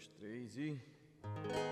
dois, três e.